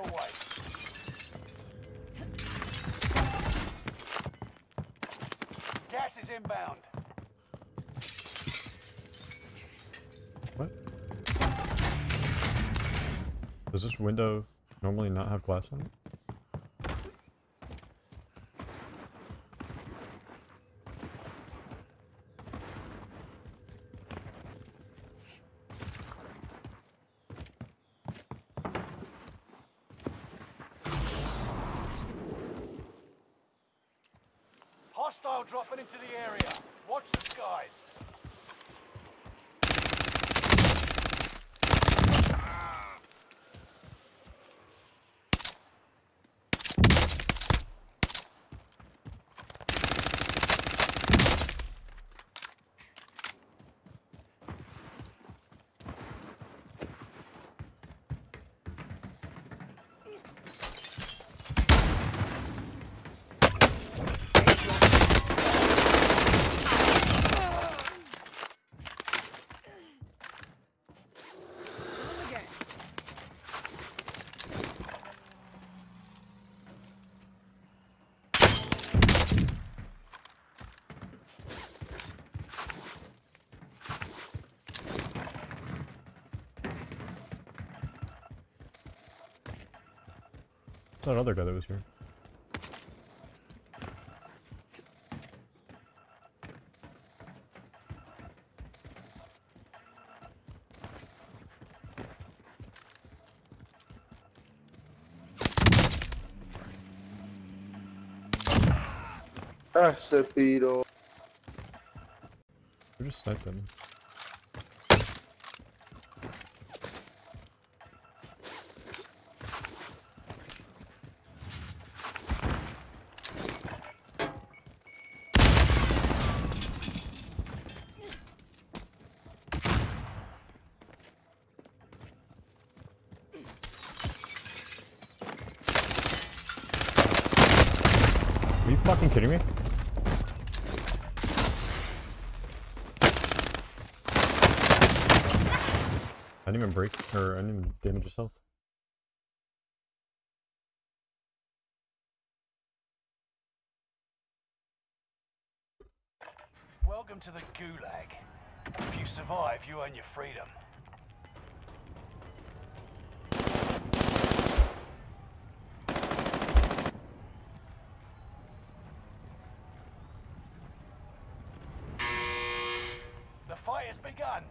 your way. Gas is inbound. What? Does this window normally not have glass on it? Hostile dropping into the area. Watch the skies. Again. It's that other guy that was here. Ah, Acepido. Who just sniped him? Are you fucking kidding me? I didn't even break, or I didn't even damage his health. Welcome to the Gulag. If you survive, you earn your freedom. The fight has begun.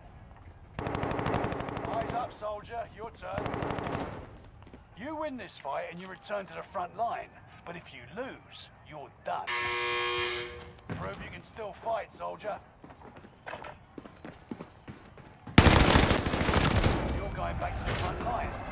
Eyes up, soldier. Your turn. You win this fight and you return to the front line. But if you lose, you're done. Prove you can still fight, soldier. Your going back to the front line.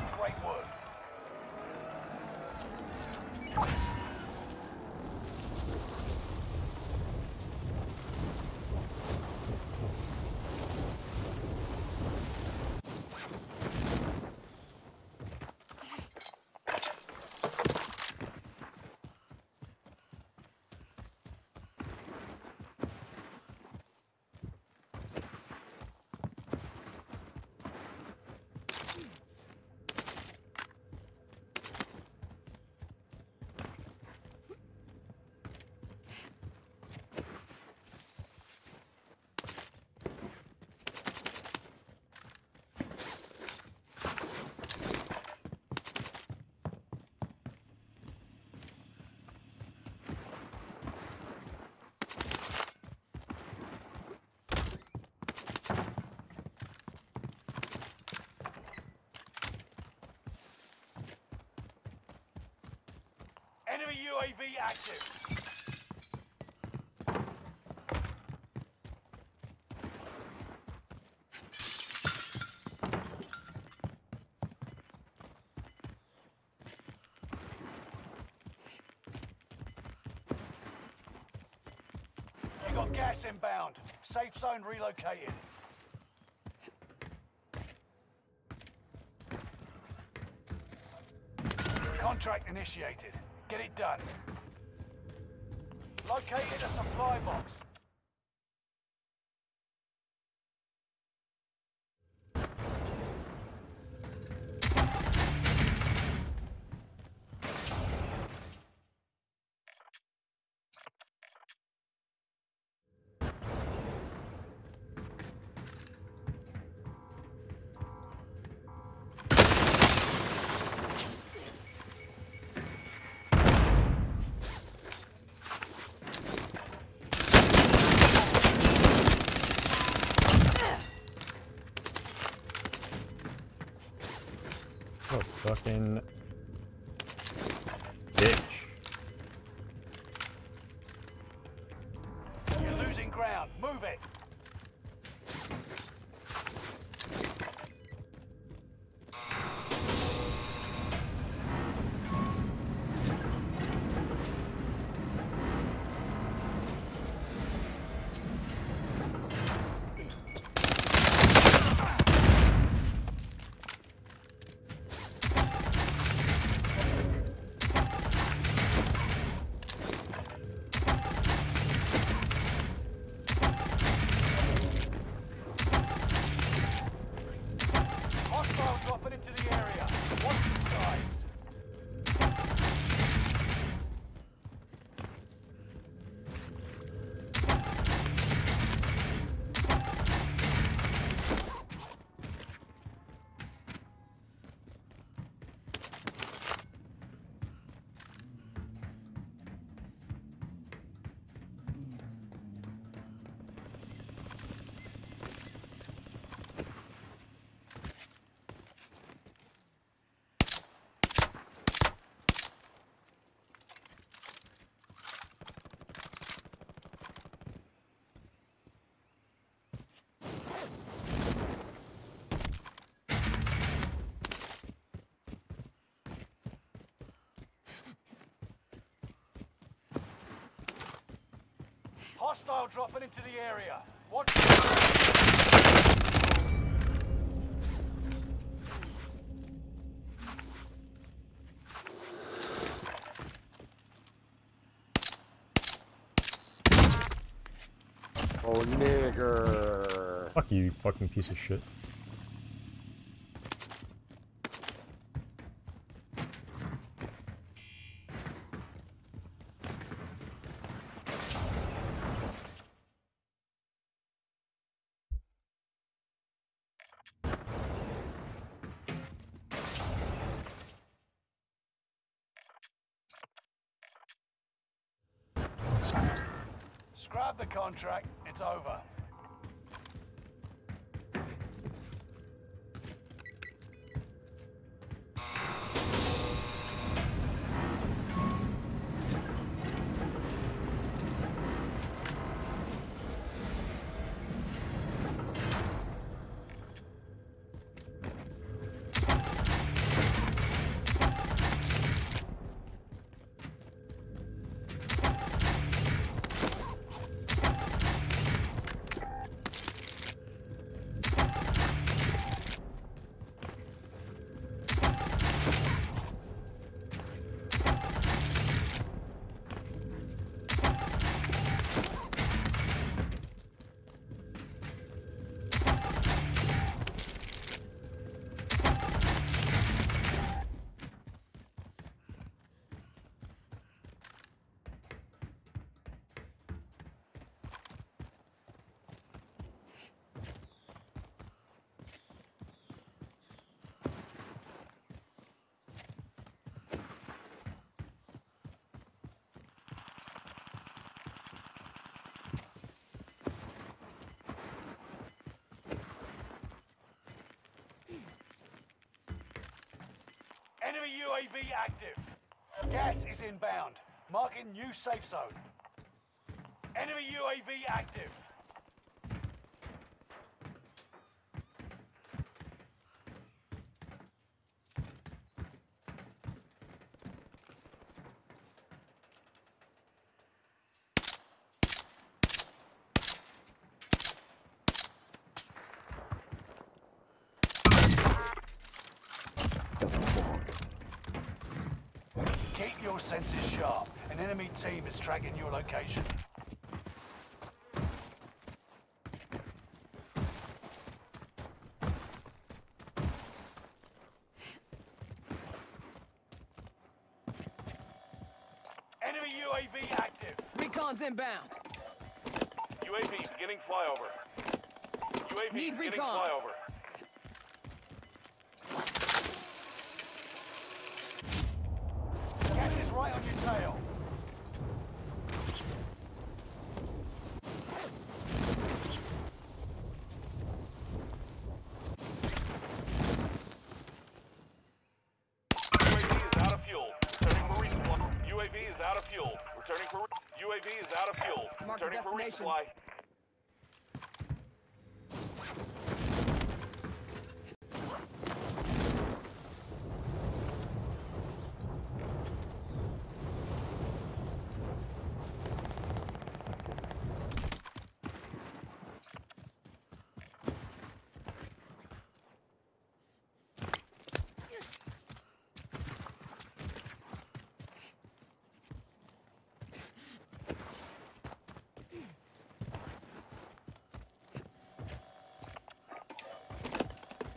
UAV active. Got gas inbound. Safe zone relocated. Contract initiated. Get it done. Located a supply box. Fucking bitch. You're losing ground. Move it. Hostile dropping into the area. Watch Oh, nigger. Fuck you, you fucking piece of shit. Scrap the contract. It's over. Enemy UAV active. Gas is inbound. Marking new safe zone. Enemy UAV active. Your senses sharp. An enemy team is tracking your location. Enemy UAV active. Recon's inbound. UAV beginning flyover. UAV Need beginning recon. flyover. Gas is right on your tail. UAV is out of fuel. Returning for resupply. UAV is out of fuel. Returning for UAV is out of fuel. Mark the Returning for destination. resupply.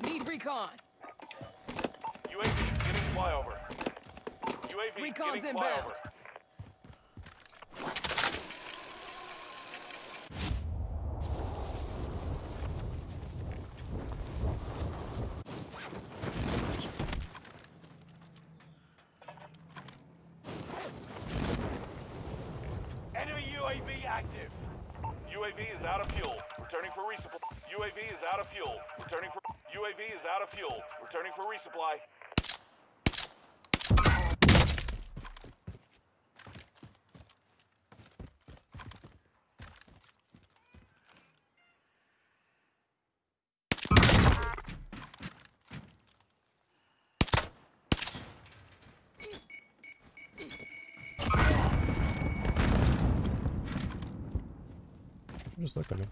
Need recon. UAV beginning flyover. UAV Recon's inbound. flyover. Enemy UAV active. UAV is out of fuel. Returning for resupply. UAV is out of fuel. Returning for UAV is out of fuel. Returning for resupply. Just look at me.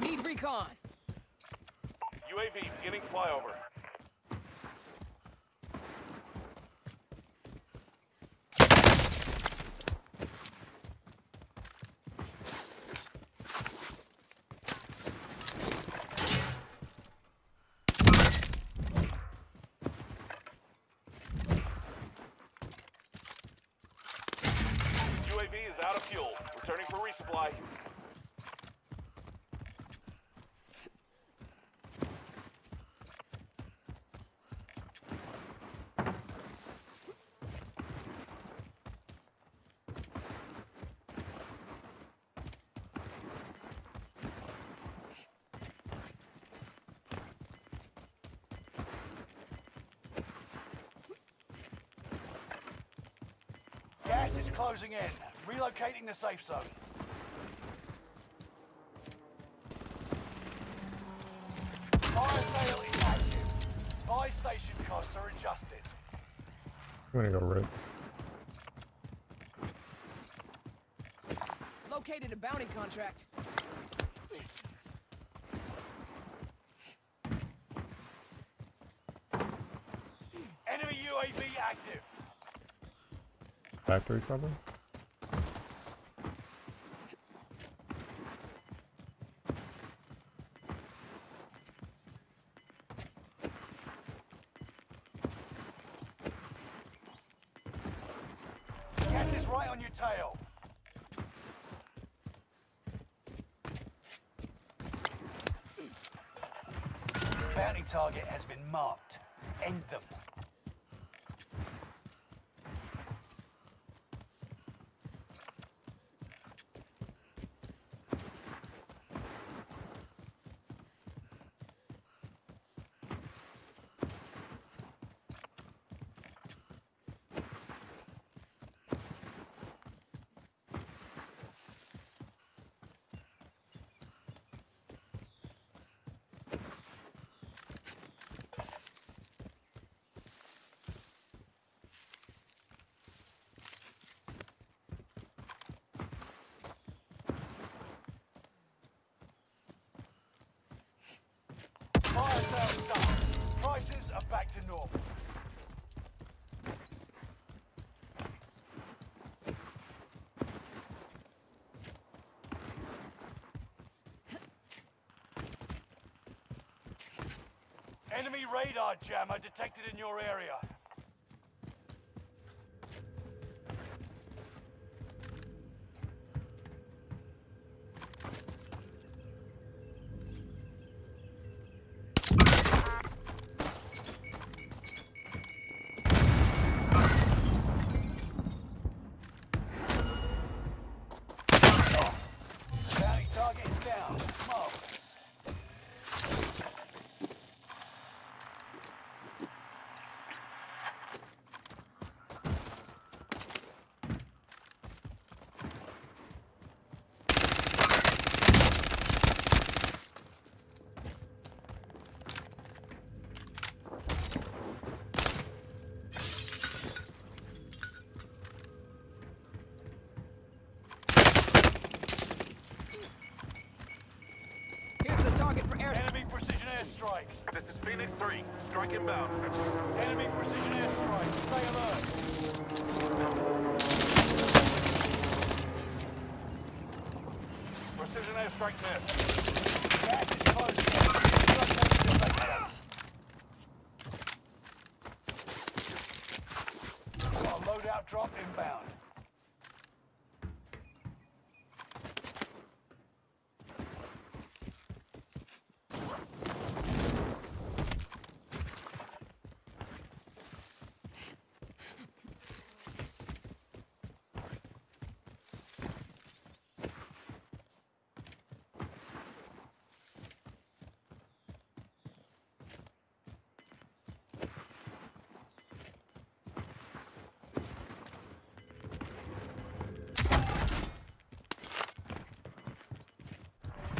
Need recon. UAV beginning flyover. UAV is out of fuel. Returning for resupply. Gas is closing in. Relocating the safe zone. Fire sale is active. Buy station costs are adjusted. I'm gonna go right. Located a bounty contract. Enemy UAV active. Factory probably? Gas is right on your tail. Bounty target has been marked. End them. Door. Enemy radar jammer detected in your area. Precision airstrike missed. Gas is closing in. Contact is vacant. Got a loadout drop inbound.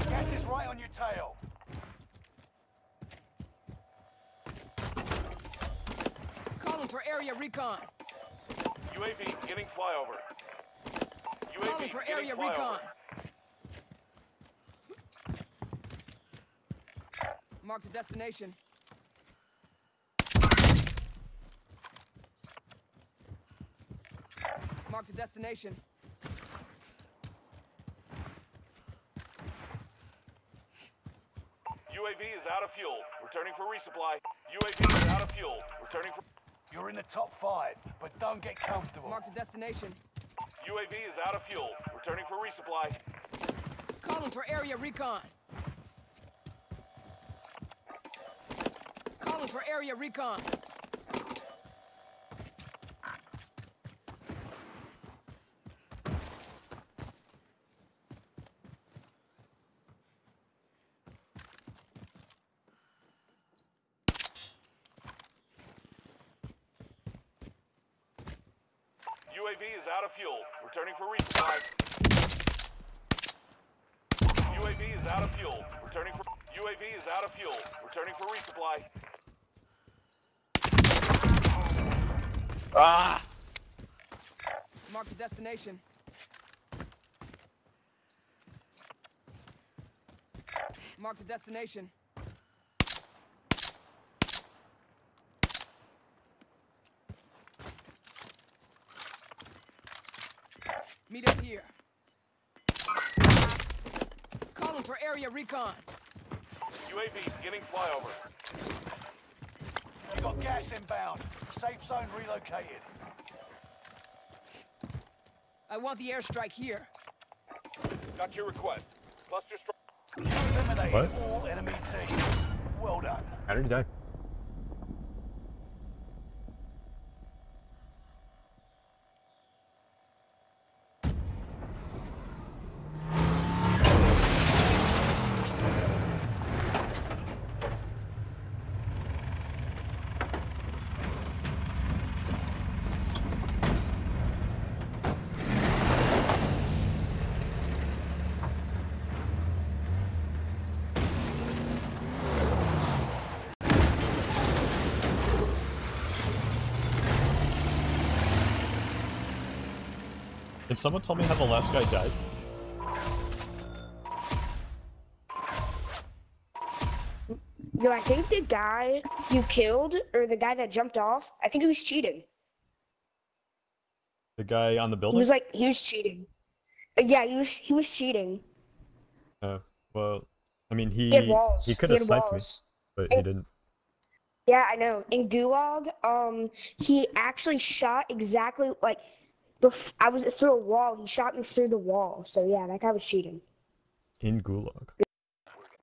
Gas is right on your tail. Calling for area recon. UAV beginning flyover. Calling for area flyover. recon. Marked a destination. Marked a destination. UAV is out of fuel. Returning for resupply. UAV is out of fuel. Returning for... You're in the top five, but don't get comfortable. Marked a destination. UAV is out of fuel. Returning for resupply. Calling for area recon. Calling for area recon. UAV is out of fuel. Returning for resupply. UAV is out of fuel. Returning for... UAV is out of fuel. Returning for resupply. Ah! Marked a destination. Marked a destination. Meet up here. Calling for area recon. UAV beginning flyover. You got gas inbound. Safe zone relocated. I want the airstrike here. Got your request. Cluster strike. You eliminated What? all enemy teams. Well done. How did he die? Can someone tell me how the last guy died? Yo, I think the guy you killed, or the guy that jumped off, I think he was cheating. The guy on the building? He was like, he was cheating. Uh, Yeah, he was he was cheating. Oh, well, I mean, he He he could have sniped me, walls. but he didn't. Yeah, I know. In Gulag, um, he actually shot exactly like, I was through a wall. He shot me through the wall. So yeah, that guy was cheating. In Gulag.